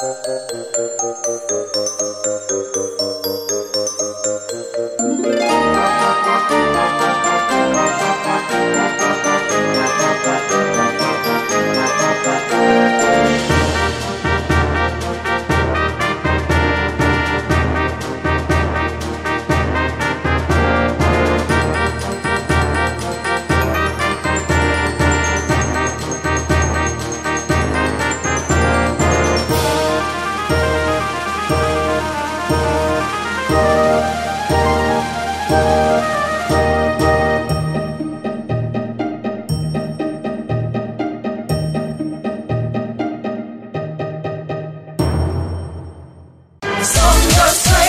Thank you. Son los